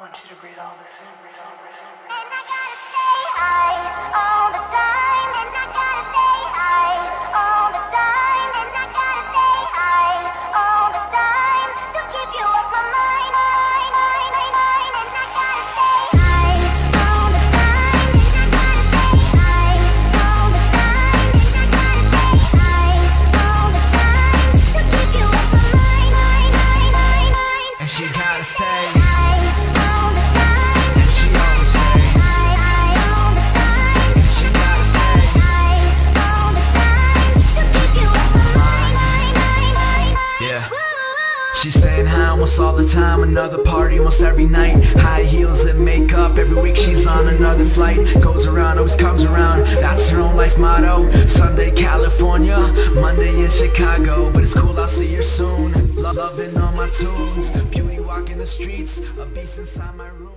want you to breathe all this in, breathe all this in. And I gotta stay Woo, woo. She's staying high almost all the time. Another party almost every night. High heels and makeup. Every week she's on another flight. Goes around, always comes around. That's her own life motto. Sunday California. Monday in Chicago. But it's cool, I'll see her soon. Lo- Loving all my tunes Beauty walking the streets. A beast inside my room